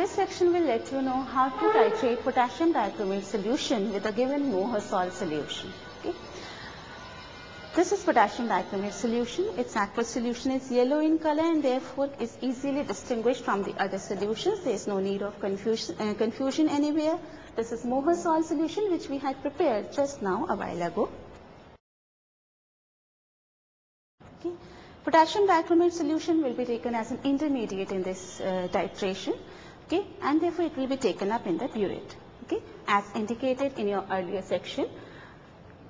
this section will let you know how to titrate potassium dichromate solution with a given Mohr salt solution. Okay. This is potassium dichromate solution. Its aqueous solution is yellow in color and therefore is easily distinguished from the other solutions. There is no need of confusion, uh, confusion anywhere. This is Mohr salt solution which we had prepared just now a while ago. Okay. Potassium dichromate solution will be taken as an intermediate in this uh, titration okay, and therefore it will be taken up in the burette okay, as indicated in your earlier section.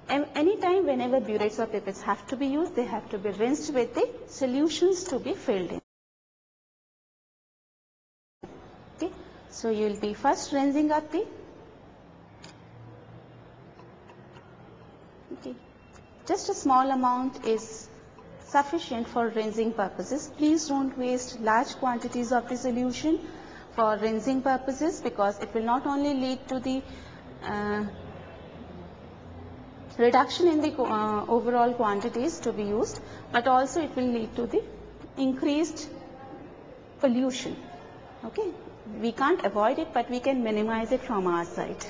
Anytime whenever burettes or pipettes have to be used, they have to be rinsed with the solutions to be filled in. Okay. So you will be first rinsing up the okay. Just a small amount is sufficient for rinsing purposes. Please don't waste large quantities of the solution for rinsing purposes because it will not only lead to the uh, reduction in the uh, overall quantities to be used, but also it will lead to the increased pollution. Okay, we can't avoid it, but we can minimize it from our side.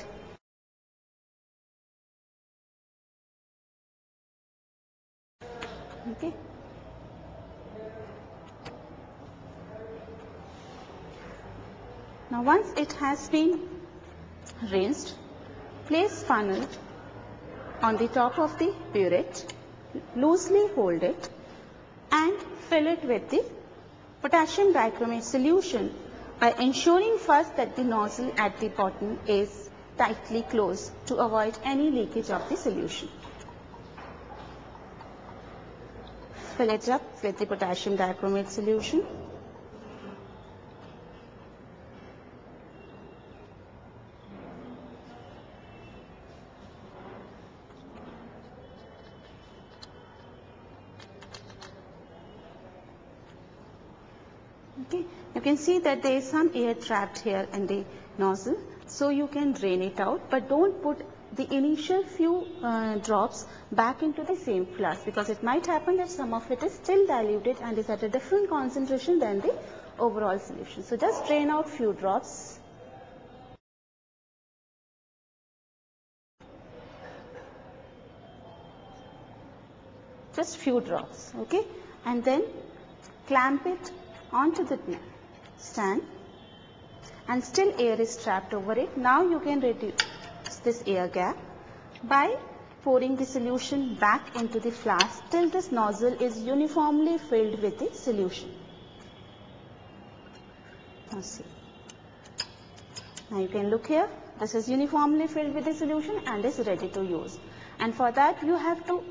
Okay. Now once it has been rinsed, place funnel on the top of the burette, loosely hold it and fill it with the potassium dichromate solution by ensuring first that the nozzle at the bottom is tightly closed to avoid any leakage of the solution. Fill it up with the potassium dichromate solution. Okay, you can see that there is some air trapped here in the nozzle. So you can drain it out, but don't put the initial few uh, drops back into the same flask because it might happen that some of it is still diluted and is at a different concentration than the overall solution. So just drain out few drops. Just few drops, okay? And then clamp it onto the stand and still air is trapped over it. Now you can reduce this air gap by pouring the solution back into the flask till this nozzle is uniformly filled with the solution. Now see. Now you can look here. This is uniformly filled with the solution and is ready to use. And for that you have to,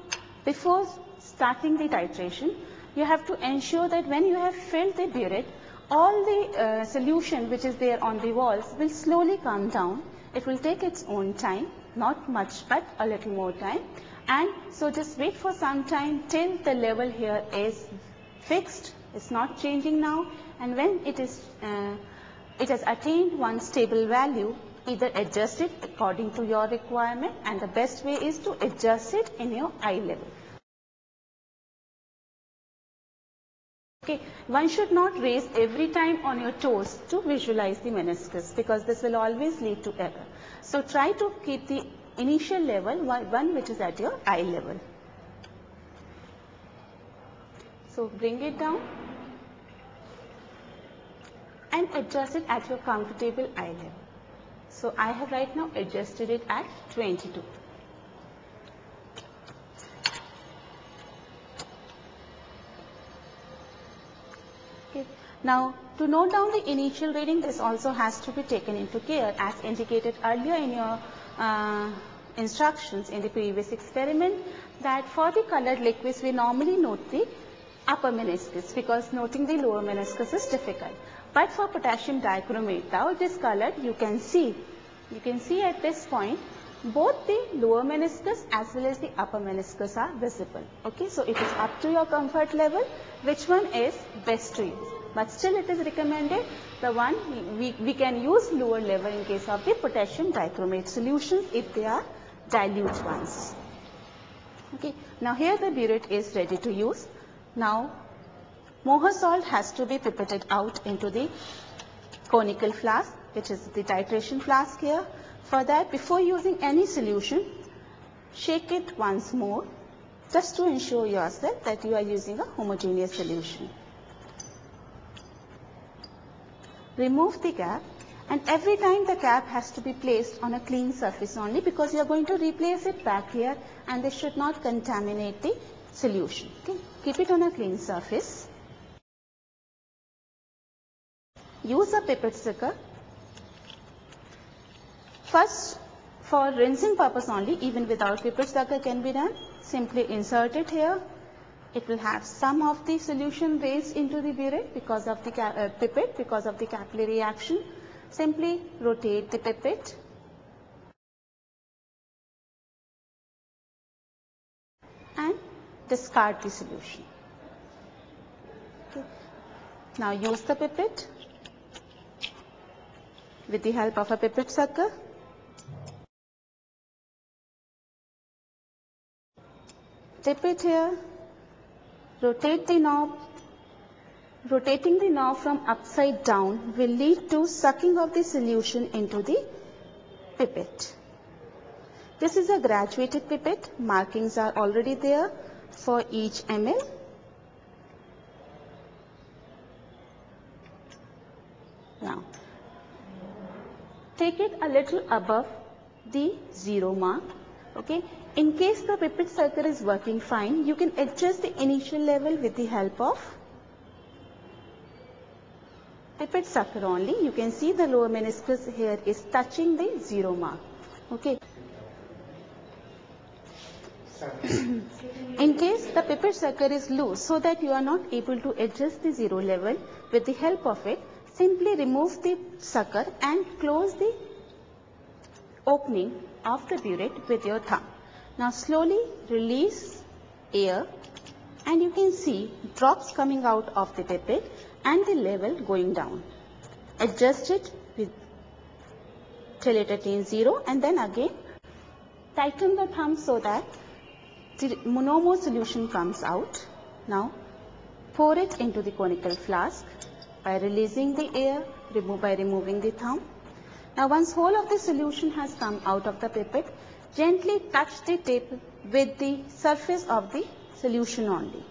before starting the titration, you have to ensure that when you have filled the burette, all the uh, solution which is there on the walls will slowly come down. It will take its own time, not much but a little more time. And so just wait for some time till the level here is fixed, it's not changing now. And when it is, uh, it has attained one stable value, either adjust it according to your requirement and the best way is to adjust it in your eye level. Okay, one should not raise every time on your toes to visualize the meniscus because this will always lead to error. So try to keep the initial level one which is at your eye level. So bring it down and adjust it at your comfortable eye level. So I have right now adjusted it at 22. Now, to note down the initial reading, this also has to be taken into care as indicated earlier in your uh, instructions in the previous experiment that for the colored liquids, we normally note the upper meniscus because noting the lower meniscus is difficult. But for potassium dichromate, now it is colored, you can see, you can see at this point both the lower meniscus as well as the upper meniscus are visible. Okay, so it is up to your comfort level which one is best to use but still it is recommended the one we, we can use lower level in case of the potassium dichromate solutions if they are dilute ones. Okay. Now here the burette is ready to use. Now Mohr salt has to be pipetted out into the conical flask, which is the titration flask here. For that, before using any solution, shake it once more just to ensure yourself that you are using a homogeneous solution. Remove the cap and every time the cap has to be placed on a clean surface only because you are going to replace it back here and this should not contaminate the solution. Okay. Keep it on a clean surface. Use a pipette sucker. First, for rinsing purpose only, even without pipette sucker can be done. Simply insert it here. It will have some of the solution raised into the burette because of the uh, pipette, because of the capillary action. Simply rotate the pipette. And discard the solution. Okay. Now use the pipette with the help of a pipette sucker. Tip it here, rotate the knob. Rotating the knob from upside down will lead to sucking of the solution into the pipette. This is a graduated pipette. Markings are already there for each ml. Now, take it a little above the zero mark. Okay. In case the pipette sucker is working fine, you can adjust the initial level with the help of pipette sucker only. You can see the lower meniscus here is touching the zero mark. Okay. In case the pipette sucker is loose so that you are not able to adjust the zero level with the help of it, simply remove the sucker and close the opening of the burette with your thumb. Now slowly release air and you can see drops coming out of the pipette and the level going down. Adjust it with till it attains zero and then again tighten the thumb so that the no more solution comes out. Now pour it into the conical flask by releasing the air remove by removing the thumb. Now once whole of the solution has come out of the pipette, gently touch the tip with the surface of the solution only.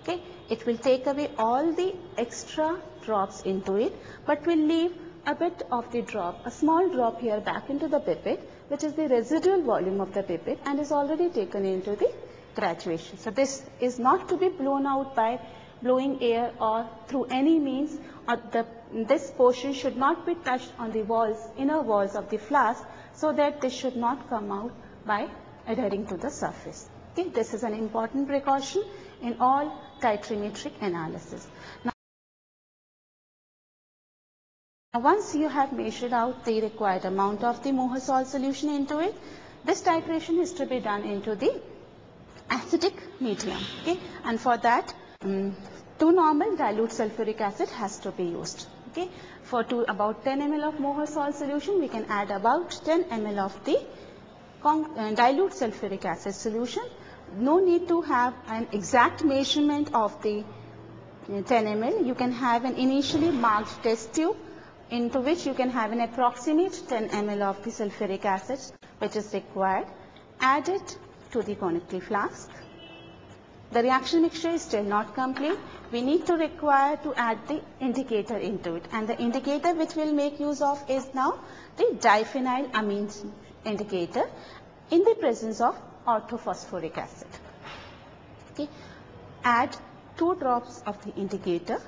Okay, it will take away all the extra drops into it, but will leave a bit of the drop, a small drop here back into the pipette, which is the residual volume of the pipette and is already taken into the graduation. So this is not to be blown out by blowing air or through any means or the, this portion should not be touched on the walls, inner walls of the flask so that this should not come out by adhering to the surface. Okay, this is an important precaution in all titrimetric analysis. Now, once you have measured out the required amount of the Mohr salt solution into it, this titration is to be done into the acidic medium. Okay? And for that, um, 2 normal dilute sulfuric acid has to be used. Okay? For about 10 ml of Mohr salt solution, we can add about 10 ml of the uh, dilute sulfuric acid solution. No need to have an exact measurement of the uh, 10 ml. You can have an initially marked test tube into which you can have an approximate 10 ml of the sulfuric acid which is required. Add it to the conical flask. The reaction mixture is still not complete. We need to require to add the indicator into it. And the indicator which we'll make use of is now the diphenyl amines indicator in the presence of orthophosphoric acid. Okay. Add 2 drops of the indicator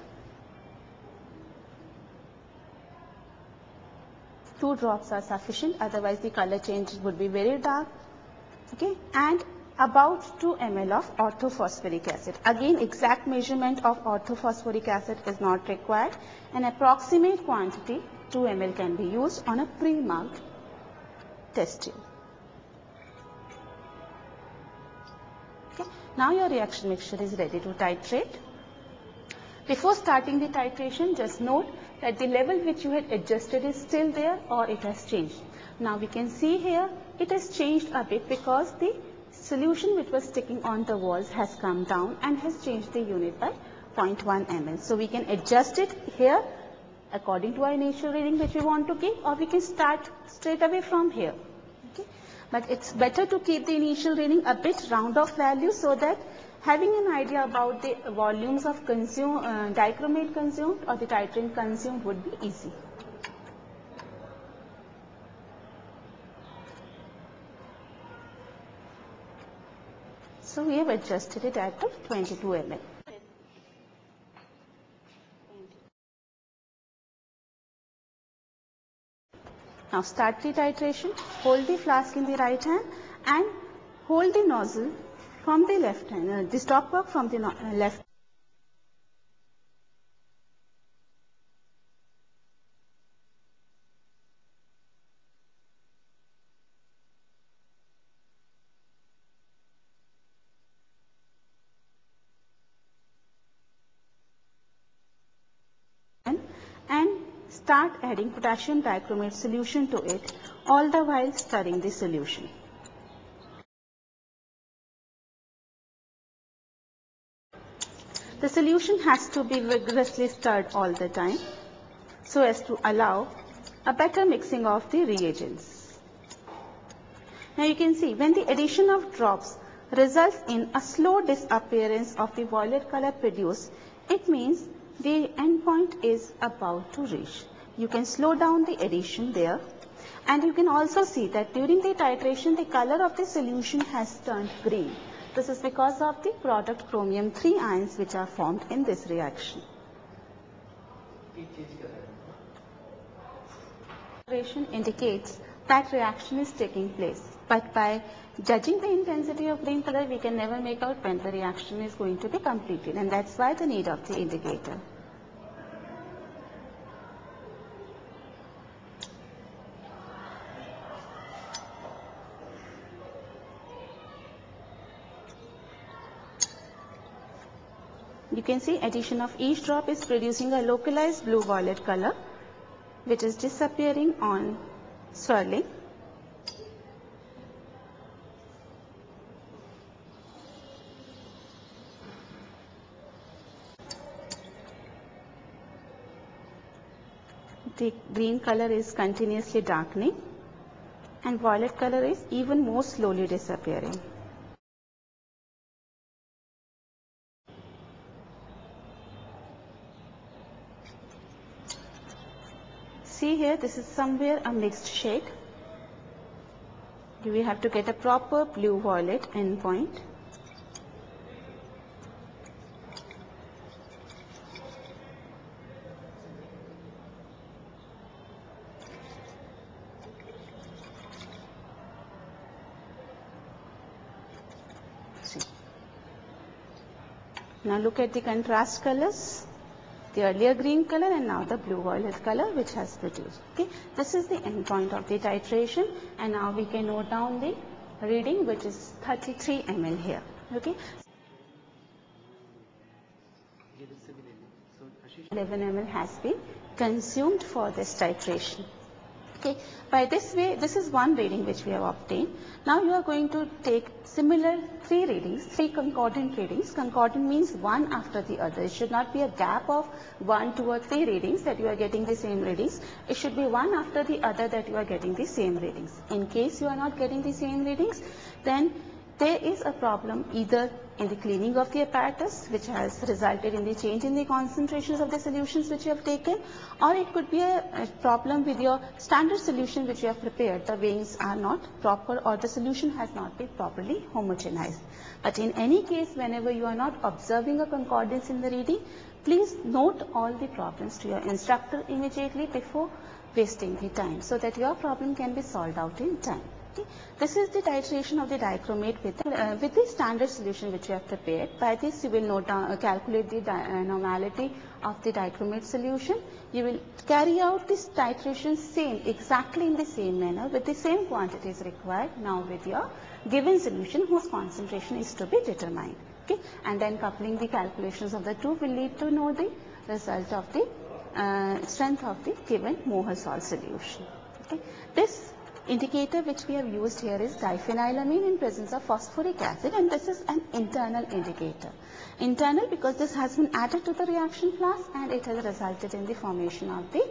two drops are sufficient otherwise the color change would be very dark okay and about 2 ml of orthophosphoric acid. Again exact measurement of orthophosphoric acid is not required. An approximate quantity 2 ml can be used on a pre-marked test tube. Okay. Now your reaction mixture is ready to titrate. Before starting the titration just note that the level which you had adjusted is still there or it has changed. Now we can see here it has changed a bit because the solution which was sticking on the walls has come down and has changed the unit by 0.1 ml. So we can adjust it here according to our initial reading which we want to keep or we can start straight away from here. Okay? But it's better to keep the initial reading a bit round off value so that having an idea about the volumes of consume, uh, dichromate consumed or the titrant consumed would be easy. So we have adjusted it at 22 ml. Now start the titration, hold the flask in the right hand and hold the nozzle from the left hand, uh, the stopcock from the no uh, left and start adding potassium dichromate solution to it all the while stirring the solution. The solution has to be vigorously stirred all the time so as to allow a better mixing of the reagents. Now you can see when the addition of drops results in a slow disappearance of the violet color produced, it means the endpoint is about to reach. You can slow down the addition there and you can also see that during the titration the color of the solution has turned green. This is because of the product chromium 3 ions which are formed in this reaction. Titration indicates that reaction is taking place but by judging the intensity of green color, we can never make out when the reaction is going to be completed and that's why the need of the indicator. You can see addition of each drop is producing a localized blue-violet color which is disappearing on swirling. the green color is continuously darkening and violet color is even more slowly disappearing. See here, this is somewhere a mixed shade. We have to get a proper blue-violet endpoint. Now look at the contrast colors. The earlier green color and now the blue violet color which has produced. Okay, This is the end point of the titration and now we can note down the reading which is 33 ml here. Okay. 11 ml has been consumed for this titration. Okay. By this way, this is one reading which we have obtained. Now you are going to take similar three readings, three concordant readings. Concordant means one after the other. It should not be a gap of one, two or three readings that you are getting the same readings. It should be one after the other that you are getting the same readings. In case you are not getting the same readings, then there is a problem either in the cleaning of the apparatus which has resulted in the change in the concentrations of the solutions which you have taken or it could be a, a, problem with your standard solution which you have prepared. The weighings are not proper or the solution has not been properly homogenized. But in any case whenever you are not observing a concordance in the reading, please note all the problems to your instructor immediately before wasting the time so that your problem can be solved out in time. This is the titration of the dichromate with, uh, with the standard solution which you have prepared. By this you will note down, uh, calculate the uh, normality of the dichromate solution. You will carry out this titration same, exactly in the same manner with the same quantities required now with your given solution whose concentration is to be determined. Okay? And then coupling the calculations of the two will lead to know the result of the uh, strength of the given Mohr salt solution. Okay? This indicator which we have used here is diphenylamine in presence of phosphoric acid and this is an internal indicator. Internal because this has been added to the reaction flask and it has resulted in the formation of the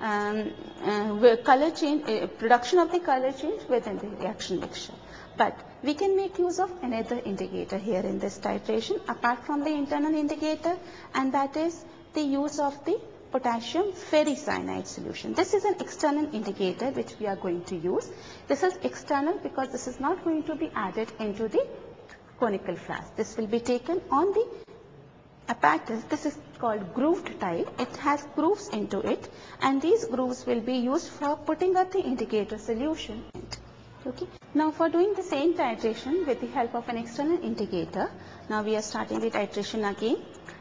um, uh, color change, uh, production of the color change within the reaction mixture. But we can make use of another indicator here in this titration apart from the internal indicator and that is the use of the potassium ferricyanide solution. This is an external indicator which we are going to use. This is external because this is not going to be added into the conical flask. This will be taken on the apparatus. This is called grooved tile. It has grooves into it and these grooves will be used for putting up the indicator solution. Okay. Now for doing the same titration with the help of an external indicator, now we are starting the titration again.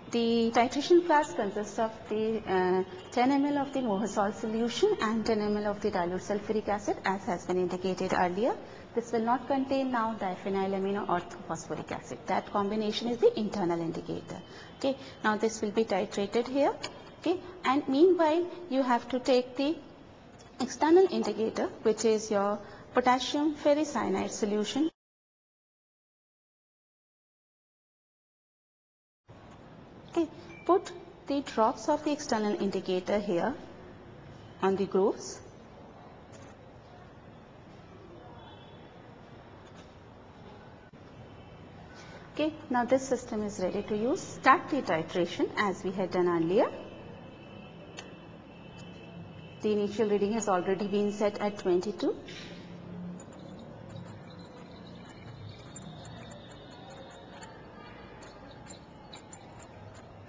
The titration flask consists of the uh, 10 ml of the Mohr salt solution and 10 ml of the dilute sulfuric acid as has been indicated earlier. This will not contain now diphenylamine or phosphoric acid. That combination is the internal indicator. Okay. Now this will be titrated here. Okay. And meanwhile you have to take the external indicator which is your potassium ferricyanide solution the drops of the external indicator here on the grooves. Okay, now this system is ready to use. Start the titration as we had done earlier. The initial reading has already been set at 22.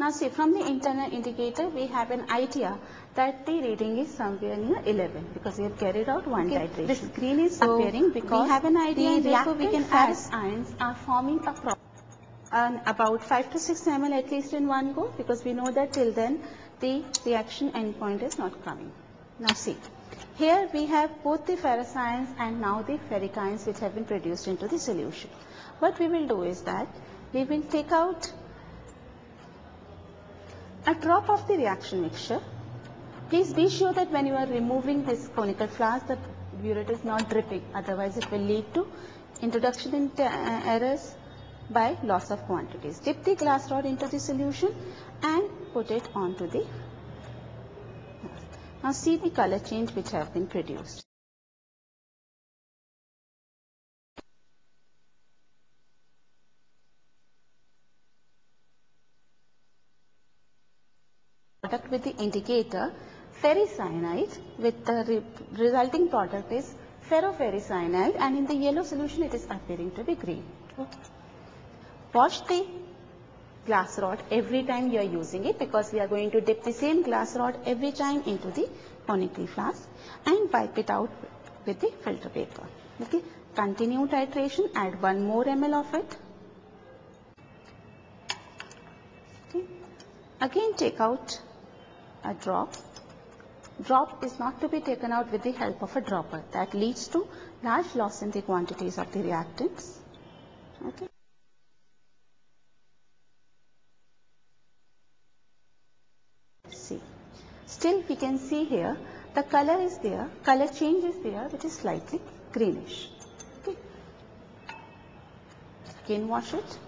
Now see from the internal indicator we have an idea that the reading is somewhere near 11 because we have carried out one okay. titration. This green is so appearing because we have an idea and therefore we can ferrous ions are forming a problem. And about 5 to 6 ml at least in one go because we know that till then the reaction endpoint is not coming. Now see, here we have both the ferrous ions and now the ferric ions which have been produced into the solution. What we will do is that we will take out a drop of the reaction mixture. Please be sure that when you are removing this conical flask, the burette is not dripping. Otherwise, it will lead to introduction in uh, errors by loss of quantities. Dip the glass rod into the solution and put it onto the. Now see the color change which have been produced. Product with the indicator ferricyanide with the re resulting product is ferroferricyanide and in the yellow solution it is appearing to be green. Wash the glass rod every time you are using it because we are going to dip the same glass rod every time into the conical flask and wipe it out with the filter paper. Okay. Continue titration, add one more ml of it. Okay. Again take out a drop. Drop is not to be taken out with the help of a dropper. That leads to large loss in the quantities of the reactants. Okay. See. Still we can see here the color is there, color change is there which is slightly greenish. Okay. Again wash it.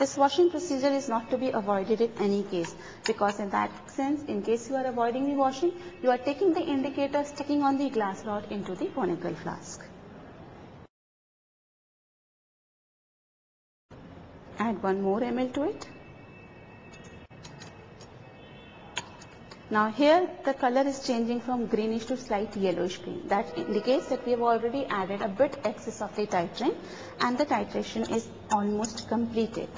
This washing procedure is not to be avoided in any case because in that sense, in case you are avoiding the washing, you are taking the indicator sticking on the glass rod into the conical flask. Add one more ml to it. Now here the color is changing from greenish to slight yellowish green. That indicates that we have already added a bit excess of the titrant and the titration is almost completed.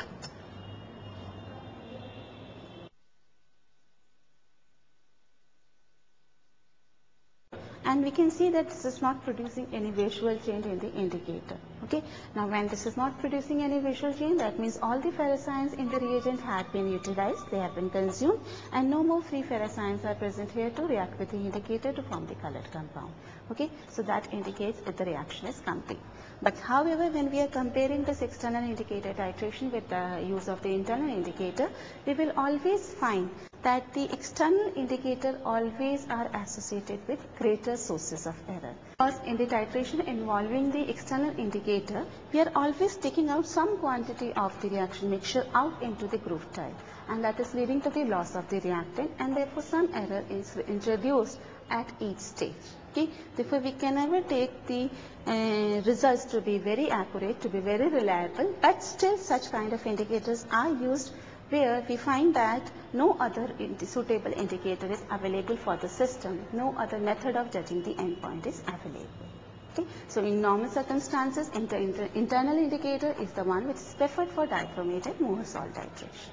And we can see that this is not producing any visual change in the indicator. Okay. Now when this is not producing any visual change that means all the ferrous ions in the reagent have been utilized, they have been consumed and no more free ferrous ions are present here to react with the indicator to form the colored compound. Okay. So that indicates that the reaction is complete. But however, when we are comparing this external indicator titration with the use of the internal indicator, we will always find that the external indicator always are associated with greater sources of error. Because in the titration involving the external indicator, we are always taking out some quantity of the reaction mixture out into the groove tile and that is leading to the loss of the reactant and therefore some error is introduced at each stage. Okay. Therefore, we can never take the uh, results to be very accurate, to be very reliable, but still such kind of indicators are used where we find that no other suitable indicator is available for the system, no other method of judging the endpoint is available. Okay. So, in normal circumstances, inter inter internal indicator is the one which is preferred for dichromate and Mohr salt titration.